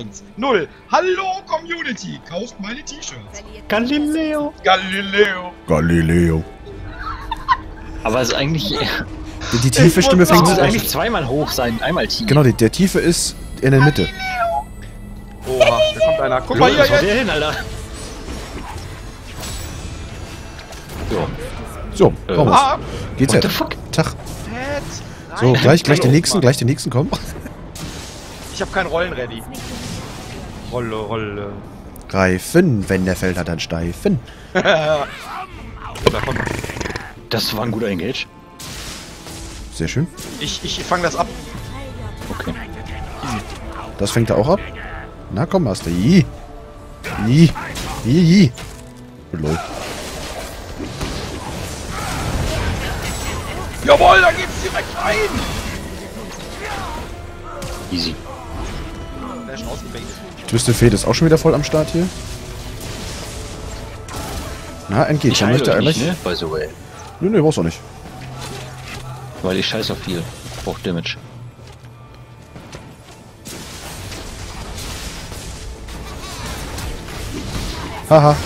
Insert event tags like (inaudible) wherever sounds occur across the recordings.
eins. Null. Hallo Community, kauft meine T-Shirts. Galileo. Galileo. Galileo. Aber es ist eigentlich. Die, die tiefe Ich Stimme muss fängt eigentlich zweimal hoch sein, einmal tief. Genau, die, der tiefe ist in der Mitte. Oha, da kommt einer. Guck mal hier der hin, Alter? So. So, Äh, komm. Ah, Geht's What the jetzt? fuck? Tag. So, gleich, gleich den nächsten, gleich den nächsten, komm. Ich hab kein Rollen ready. Rolle, Rolle. Reifen, wenn der Feld hat, dann steifen. Da kommt. Das war ein guter Engage. Sehr schön. Ich, ich fang das ab. Okay. Das fängt er auch ab. Na komm, Master. I. I. I. I. Lol. Jawohl, da geht's direkt rein. Easy. Der ist schon ausgebänkt. Twisted Fate ist auch schon wieder voll am Start hier. Na, entgeht. Ich heile möchte eigentlich. nicht, ne? By the way. Nö, nö, brauchst du nicht. Weil ich scheiß auf viel. Brauch Damage. Haha.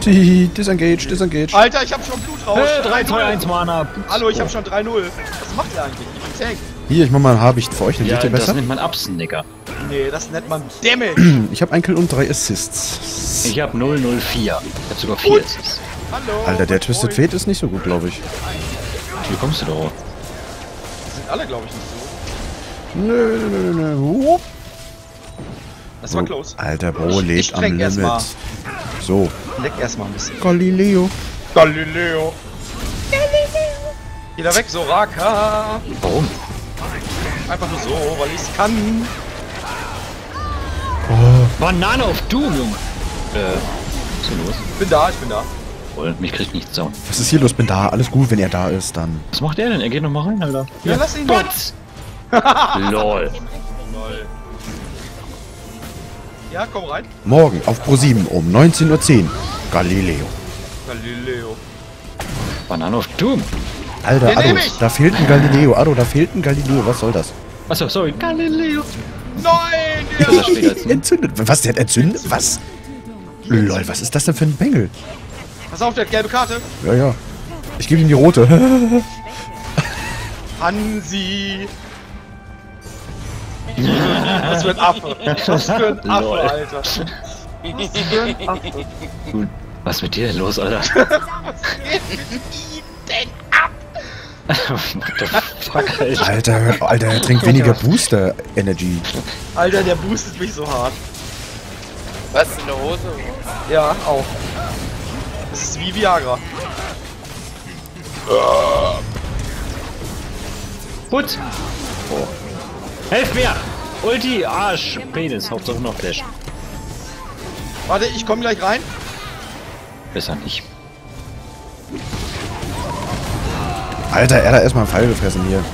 Tihi, disengage, disengage. Alter, ich hab schon Blut raus. Äh, 3, 2, 3-0. 1 Mana. Hallo, ich hab schon 3-0. Was macht ihr eigentlich? Ich bin Tank. Hier, ich mach mal ein Habicht für euch, dann Ja, seht ihr das besser. nennt man Absnicker. Nee, das nennt man Damage. Ich habe ein Kill und drei Assists. Ich hab 004. Ich hab sogar 4 Gut. Assists. Hallo. Alter, der Twisted. Fate ist nicht so gut, glaube ich. Wie kommst du darauf? Die sind alle, glaube ich, nicht so. Nö, nö, nö, nö. Das war close. Alter, Bro Ich- lebt ich am Limit. mal. So, Leck erstmal ein bisschen. Galileo. Galileo. Galileo. Wieder weg, Soraka. Warum? Einfach nur so, weil ich's kann. Banane auf Doom, Junge. Äh, was ist denn los? Bin da, ich bin da. Voll, mich kriegt nichts down. Was ist hier los? Bin da. Alles gut, wenn er da ist, dann. Was macht der denn? Er geht noch mal rein, Alter. Ja, lass ihn What? Lol. (laughs) (laughs) Lol. Ja, komm rein. Morgen auf Pro7 um 19.10 Uhr. Galileo. Galileo. Banane auf Doom. Alter, Den Ado, ich. da fehlt ein Galileo. Ado, da fehlt ein Galileo. Was soll das? Achso, sorry. Galileo. Nein, der Entzündet. Was, der hat entzündet? Was? Lol, was ist das denn für ein Bengel? Pass auf, der hat gelbe Karte. Ja, ja. Ich gebe ihm die rote. (laughs) (laughs) Hansi. Was für ein Affe. Was für ein Affe, (laughs) Lol. Alter. Was für ein Affe. Gut. Was ist mit dir denn los, Alter? Geht mit ihm denn fuck, Alter? Alter, er trinkt weniger Booster Energy. Alter, der boostet mich so hart. Was, in der Hose? Ja, auch. Das ist wie Viagra. Putz. Oh. Helf mir! Ulti, Arsch, Penis, Hauptsache noch Flash. Warte, ich komme gleich rein. Besser nicht. Alter, er hat erstmal einen Pfeil gefressen hier.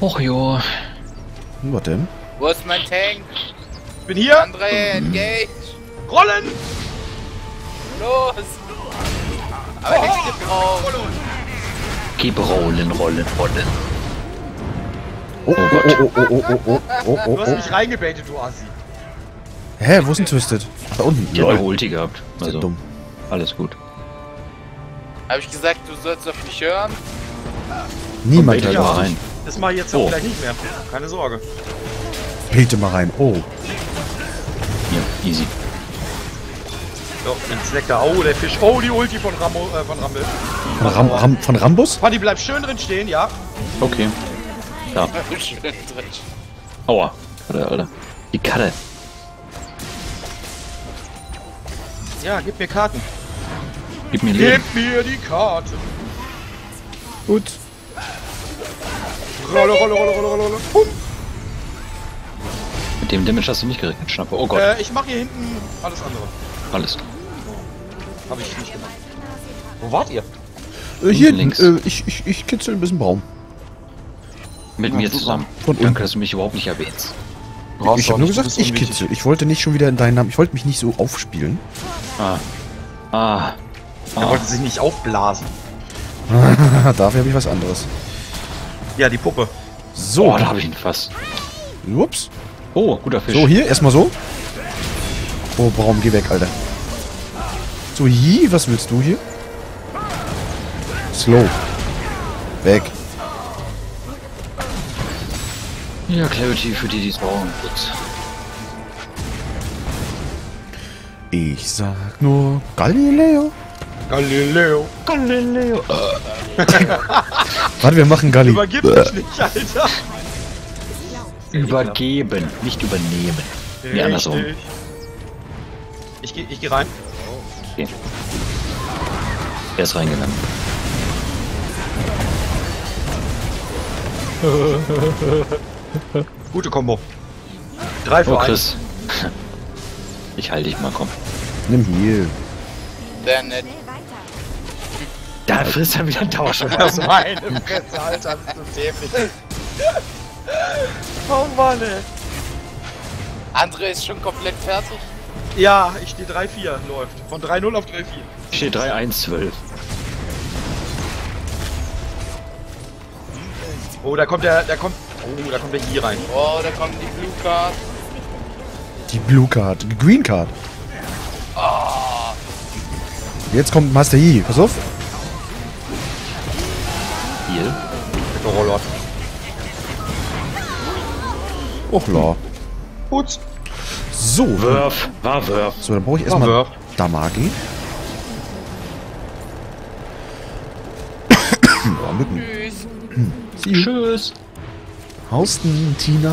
Och jo. Hm, Was denn? Wo ist mein Tank? Ich bin hier. André, engage! Rollen! Los! Aber nicht drauf! Gib rollen, rollen, rollen. Oh, oh, oh, oh, oh, oh, oh, oh, oh, Du hast oh. mich reingebaitet, du Assi. Hä, wo ist ein Twisted? Da unten. Ich hab eine. Ulti gehabt. Ist ja Also, dumm. alles gut. Hab ich gesagt, du sollst auf mich hören? Niemand hört auf dich. rein. Das mache ich jetzt Oh. auch gleich nicht mehr. Keine Sorge. Bete mal rein. Oh. Hier, easy. So, den Snack da. Oh, der Fisch. Oh, die Ulti von, Rambo, äh, von Rumble. Von, Ram, Ram, von Rambus? Fanny, bleib schön drin stehen, ja. Okay. Ja. (laughs) Schön drin. Aua. Alter, Alter. Die Karre. Ja, gib mir Karten. Gib mir Leben. Gib mir die Karten. Gut. Rolle, Rolle, Rolle, Rolle, Rolle, Rolle. Pum. Mit dem Damage hast du nicht gerechnet, Schnappe. Oh Gott. Äh, ich mache hier hinten alles andere. Alles. Habe ich nicht gemacht. Wo wart ihr? Äh, hier, links. äh, ich, ich, ich kitzel ein bisschen Baum. Mit mir zusammen. Von Danke, dass du mich überhaupt nicht erwähnst. Ich habe nur gesagt, ich kitzel. Ich wollte nicht schon wieder in deinen Namen. Ich wollte mich nicht so aufspielen. Ah. Ah. Er ah. wollte sich nicht aufblasen. (laughs) Dafür habe ich was anderes. Ja, die Puppe. So. Oh, da habe ich ihn fast. Ups. Oh, guter Fisch. So, hier, erstmal so. Oh, Braum, geh weg, Alter. So, hi, was willst du hier? Slow. Weg. Ja, Clarity für die, die es brauchen. Gut. Ich sag nur Galileo. Galileo. Galileo. (laughs) Warte, wir machen Galli. Übergib mich nicht, Alter. Übergeben, nicht übernehmen. Nee, andersrum. Ich geh, ich geh rein. Okay. Er ist reingegangen. (laughs) Gute Kombo. Drei für Oh. Chris. (laughs) Ich halte dich mal, komm. Nimm Heal. Sehr nett. Da frisst er wieder einen Tauschmaß. (laughs) Meine Fresse, Alter, bist du dämlich. Oh Mann, ey. André ist schon komplett fertig. Ja, ich stehe 3-4 läuft. Von 3-0 auf 3-4. Steht 3, 1, 12. Oh, da kommt der, da kommt, oh, da kommt der hier rein. Oh, da kommt die Blue Card. Die Blue Card. Die Green Card. Jetzt kommt Master Yi. Pass auf. Hier. Mit der Rollot. Och, la. Gut. So. Wurf. War Wurf. So, dann brauche ich erstmal. Damagi. Boah, (coughs) Mücken. Tschüss. Sie. Tschüss. Hausten, Tina.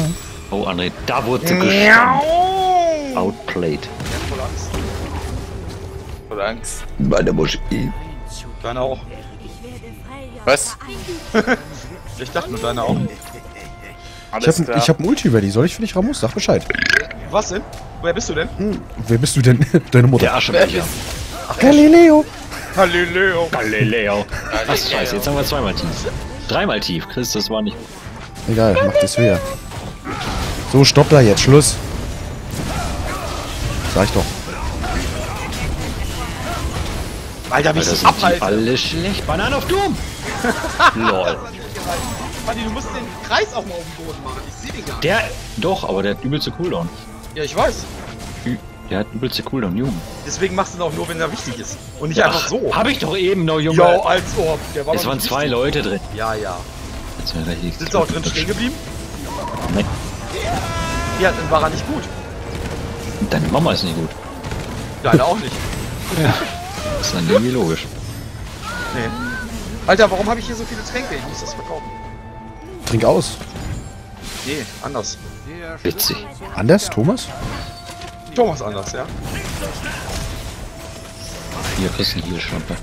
Oh, André, da wurde sie gestanden. Outplayed. Voll Angst. Meine Muschi. Deine auch. Was? (laughs) Ich dachte nur deine auch. Ich Alles ich hab ein Ulti ready. Soll ich für dich, Ramos? Sag Bescheid. Was denn? Wer bist du denn? Hm, wer bist du denn? (laughs) Deine Mutter. Der Aschenbecher. Galileo. Galileo. Galileo. Ach, Galileo. scheiße, jetzt haben wir zweimal tief. Dreimal tief. Chris, das war nicht gut. Egal, mach das wieder. So, stopp da jetzt. Schluss. Sag ich doch. Alter, wie Alter, ich sind die abhalte. alle schlecht. Banane auf Doom. (laughs) Lol. Manni, du musst den Kreis auch mal auf dem Boden machen. Ich sehe den gar nicht. Der, doch, aber der hat übelste Cooldown. Ja, ich weiß. Der hat übelste Cooldown, Junge. Deswegen machst du ihn auch nur, wenn er wichtig ist. Und nicht einfach so. Hab ich doch eben noch, Junge. Jo, als ob. Der war es waren zwei. Leute drin. Ja, ja. Sind sie auch drin stehen geblieben? Nein, Ja, dann war er nicht gut. deine Mama ist nicht gut. Deine auch nicht. (laughs) Das ist dann irgendwie logisch. Nee. Alter, warum habe ich hier so viele Tränke? Ich muss das verkaufen. Trink aus. Nee, anders. Witzig. Anders, Thomas? Thomas anders, ja? Hier kriegst du eine Heelschlampe.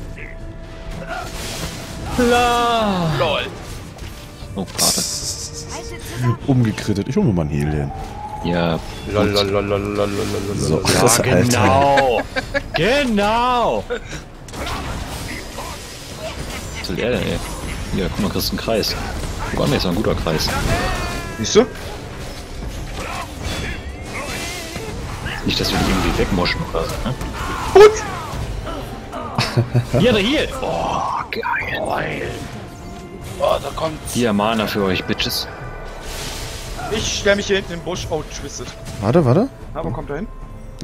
LOL. Oh, warte. Umgekrittet. Ich hol mir mal ein Heal hin. Ja, So, ja das Alter. genau. genau. Was will der denn, ey? Hier, guck mal, kriegst einen Kreis. Guck an, das ist ein guter Kreis. Siehst du? Nicht, dass wir die irgendwie wegmoschen oder so, ne? Gut! (laughs) Hier, der hier! Oh, geil. Oh, da kommt. Hier, Mana für euch, Bitches. Ich stell mich hier hinten im Busch. Oh, twisted. Warte, warte. Na, wo kommt er hin?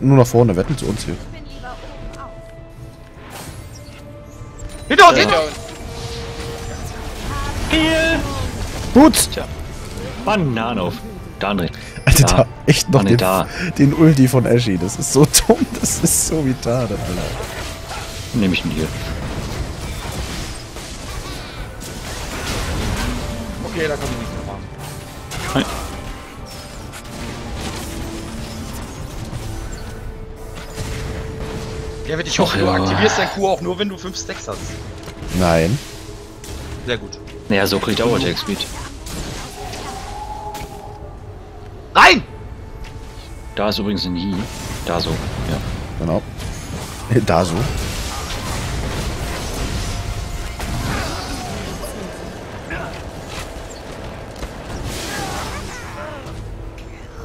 Nur nach vorne, wetten zu uns hier. Hinter uns! Hinter Hinter uns. Gut. Bananen auf. Da, André. Alter, Da. da, echt noch Ah, den, da. den Ulti von Ashy. Das ist so (laughs) dumm. Das ist so retarded, Alter. Nehme ich ihn hier. Okay, da kann ich nichts mehr machen. Nein. Ja, ich hoffe, du aktivierst dein Q auch nur, wenn du 5 Stacks hast. Nein. Sehr gut. Naja, so kriegt er auch Attack Speed. Rein! Da ist übrigens ein Yi. Da so, ja. Genau. (laughs) Da so.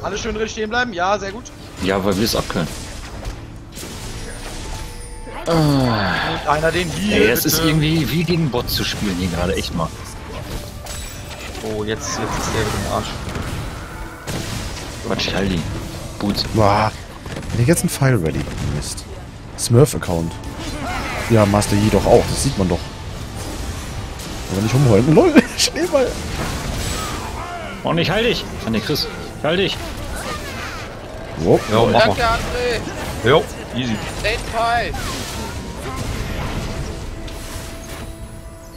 Alle schön drin stehen bleiben? Ja, sehr gut. Ja, weil wir es abkönnen. Und einer den hier. Ey, bitte. ist irgendwie wie gegen Bot zu spielen hier gerade, echt mal. Oh, jetzt, jetzt ist der im Arsch. Quatsch, ich halte die. Boots. Boah. Wenn ich jetzt ein File ready. Mist. Smurf-Account. Ja, Master Yi doch auch. Das sieht man doch. Aber nicht umheulen. LOL, (laughs) Schneeball. Und ich halte dich. Ah, ne, Chris. Ich halte dich. Wow. Ja, mach Danke, mal. André. Jo, easy. Pie.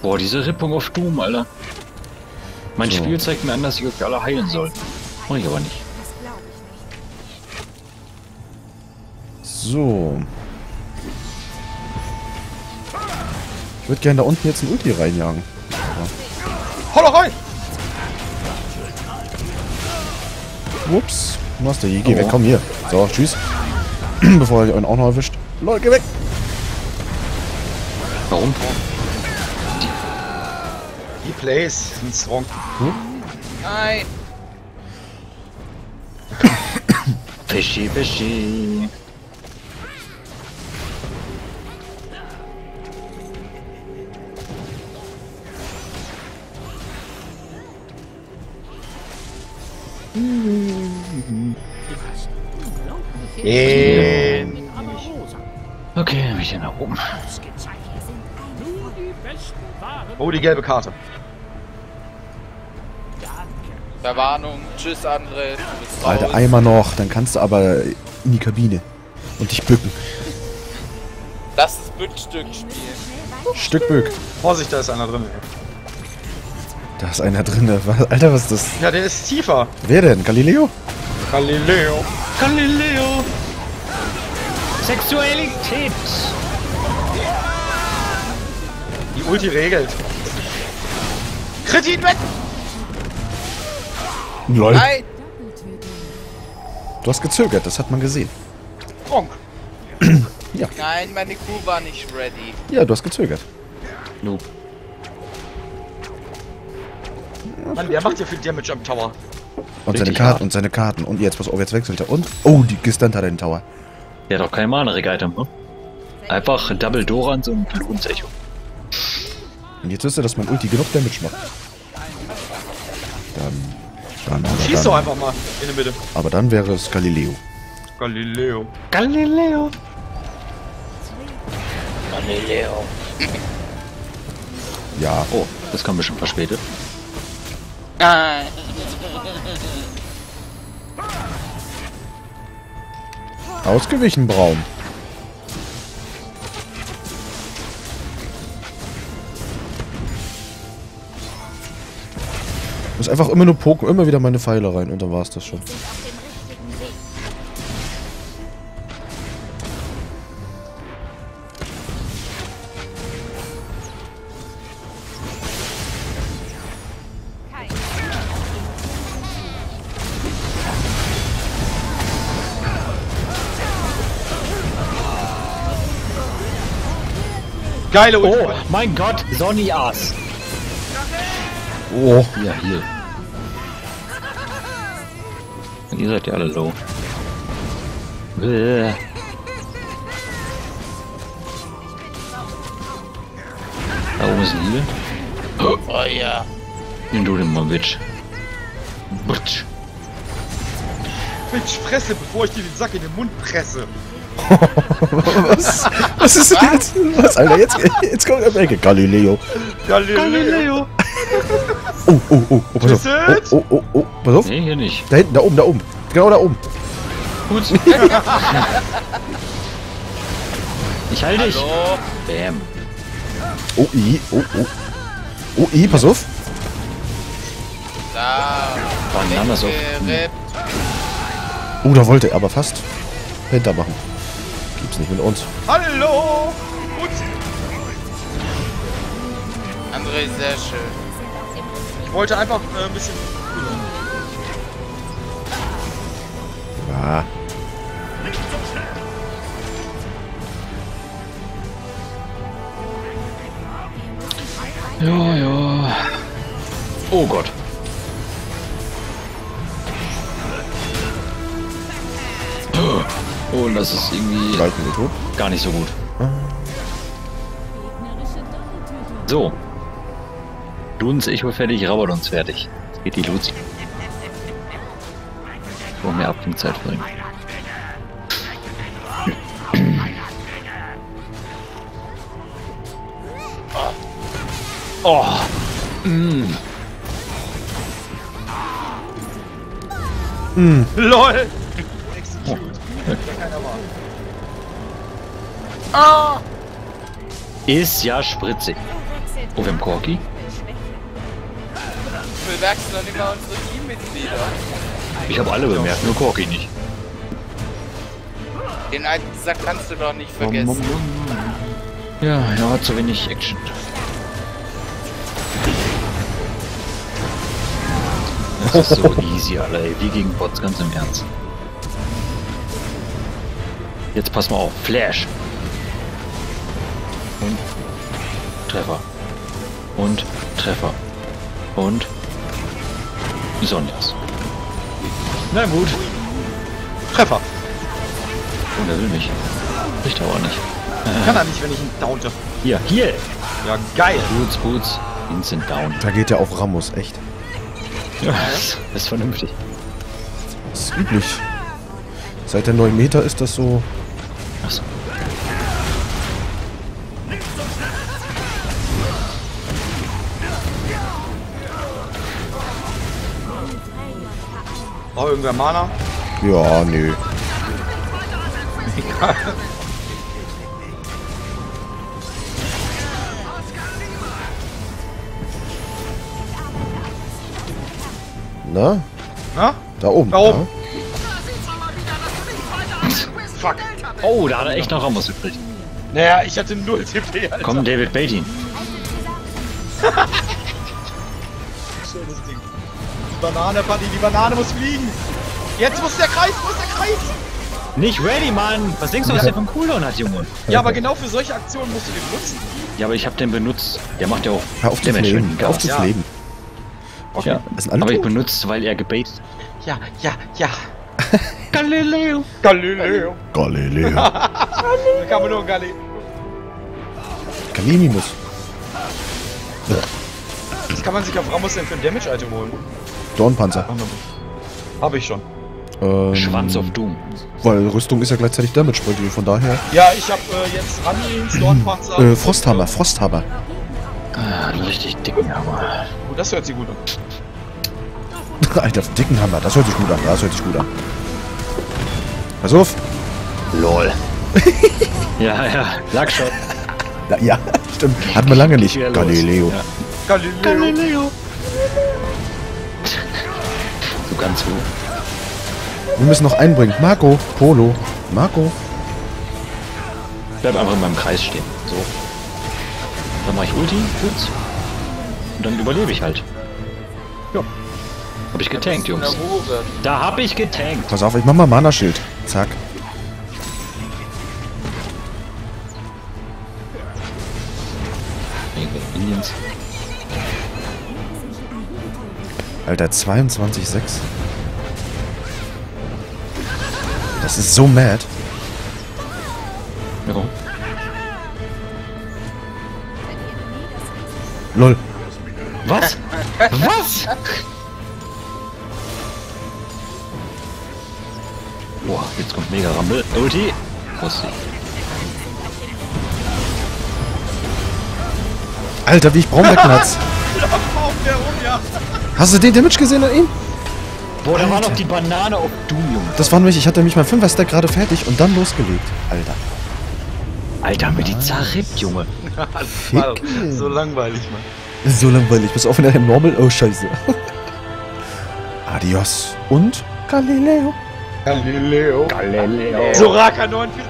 Boah, diese Rippung auf Doom, Alter. Mein So. Spiel zeigt mir an, dass ich euch alle heilen soll. Mach ich aber nicht. So. Ich würde gerne da unten jetzt ein Ulti reinjagen. Hau doch rein! Ups. Master Yi, geh Oh. weg, komm hier. So, tschüss. (clears throat) Bevor er euch auch noch erwischt. Lol, geh weg. Warum? Die Plays sind strong. Nein. Fischi, Fischi. Ähm. Okay, dann bin ich hier nach oben. Oh, die gelbe Karte. Verwarnung. Tschüss, André. Alter, einmal noch. Dann kannst du aber in die Kabine. Und dich bücken. Lass das Büttenstück spielen. Stück bück. Vorsicht, da ist einer drin. Da ist einer drin. Was- Alter, was ist das? Ja, der ist tiefer. Wer denn? Galileo? Galileo. Galileo! Sexualität! Die Ulti regelt. Kritin weg! Lol. Nein. Du hast gezögert, das hat man gesehen. Gronk. (clears throat) Nein, meine Kuh war nicht ready. Ja, du hast gezögert. Noob. Mann, der macht ja viel Damage am Tower. Und seine Richtig Karten hart. und seine Karten. Und jetzt, pass auf, jetzt wechselt er. Und? Oh, die gestunt hat er den Tower. Der hat doch kein Mana-Regaita, ne? Einfach Double Dorans und Lunsecho. Und jetzt wisst ihr, dass mein Ulti genug Damage macht. Dann. Dann, aber Schieß doch dann, einfach mal in die Mitte. aber dann wäre es Galileo. Galileo. Galileo! Ja. Oh, das kam bestimmt verspätet. Nein. Ausgewichen, Braun. Ich muss einfach immer nur poken, immer wieder meine Pfeile rein und dann war's das schon. Geile Ulti. Oh, mein Gott, Sonny Ass. Oh, Ja, hier. Und ihr seid ja alle low. Bäh. Da oben ist ein Heal. Oh ja. Nimm du den mal, Bitch. Bitch. Bitch, fresse, bevor ich dir den Sack in den Mund presse. (laughs) was? Was ist denn jetzt? Was, Alter? Jetzt, jetzt kommt er um Ecke. Galileo. Galileo. (laughs) Oh, oh, oh, oh, pass auf. Oh, oh, oh, oh, pass auf. Nee, hier nicht. Da hinten, da oben, da oben. Genau da oben. Gut. (laughs) ich halte dich. Hallo. Bam. Oh, i, oh, oh. Oh, i, pass auf. Da. Bananas auf. Gerippt. Oh, da wollte er aber fast hintermachen. Gibt's nicht mit uns. Hallo. Und André, sehr schön. ich wollte einfach äh, ein bisschen... Ah. Ja, ja. Oh Gott. Wir tot. gar nicht so gut. So. Duns Echo fertig, Rabadons fertig. Jetzt geht die los. Wo mehr Abklingzeit bringen. Oh. LOL! Ist ja spritzig. Oh, wir haben Corky. Du bemerkst noch nicht mal unsere Teammitglieder. Ich habe alle bemerkt, nur Corky nicht. Den alten Sack kannst du doch nicht vergessen. Ja, er hat zu wenig Action. Das ist so easy, Alter. Ey. Wie gegen Bots, ganz im Ernst. Jetzt pass mal auf. Flash. Treffer. Und Treffer. Und Sonjas. Na gut. Treffer. Und er will mich. Ich aber nicht. Kann er nicht, wenn ich ihn daunte. Hier, hier. Ja, geil. Boots, Boots. Instant down. Da geht er auf Ramos, echt. Ja, das ist vernünftig. Das ist üblich. Seit der neuen Meter ist das so. Achso. Braucht irgendwer Mana? Ja, nö. Egal. Na? Na? Da oben. Da oben. Ja. (laughs) Fuck. Oh, da hat er echt noch Ramos gekriegt. Naja, ich hatte 0 TP, Alter. Komm, David, bait ihn. (laughs) Schönes Ding. Die Banane, Buddy, die Banane muss fliegen. Jetzt muss der Kreis, muss der Kreis. Nicht ready, Mann! Was denkst du, was der vom Cooldown hat, Junge? Ja, aber genau für solche Aktionen musst du den benutzen. Ja, aber ich hab den benutzt. Der macht ja auch Hör auf zu Damage, fleben. wenn Hör auf zu Ja. Ja, Das sind alle aber ich benutzt, weil er gebaitet. Ja, ja, ja. (laughs) Galileo. Galileo. Galileo. (laughs) Da kann man nur Galileo. Kalinimus. Was kann man sich auf Ramos denn für ein Damage-Item holen? Dornpanzer. Hab ich schon. Ähm, Schwanz of Doom. Weil Rüstung ist ja gleichzeitig Damage bei dir, von daher. Ja, ich hab äh, jetzt Honey, Stormpanzer. Äh, Frosthammer, Frosthammer. Ah, einen richtig dicken Hammer. Oh, das hört sich gut an. (laughs) Alter, dicken Hammer. Das hört sich gut an. Das hört sich gut an. Pass auf. LOL. (laughs) ja, ja, Lackshot. Na, ja, stimmt. Hatten wir lange nicht. Galileo. Ja. Galileo. So ganz hoch. Wir müssen noch einbringen. Marco. Polo. Marco. Bleib einfach in meinem Kreis stehen. So. Dann mach ich Ulti, kurz. Und dann überlebe ich halt. Ja. Hab ich getankt, Jungs. Da hab ich getankt. Pass auf, ich mach mal Mana-Schild. Zack. Indians. Alter, 22,6. Das ist so mad. Ja. Lol. Was? Was? Boah, jetzt kommt Mega Rumble. Ulti. Russi. Alter, wie ich Braun wegknatz. (laughs) Auf der rum, ja. Hast du den Damage gesehen an ihm? Boah, da war noch die Banane auf Doom, Junge. Das war nämlich, ich hatte nämlich mein 5er Stack gerade fertig und dann losgelegt. Alter. Alter, haben wir die zerrippt, Junge. War so langweilig, Mann. So langweilig. Bis auf in der Normal. Oh, scheiße. Adios. Und Galileo. Galileo. Galileo. Soraka 49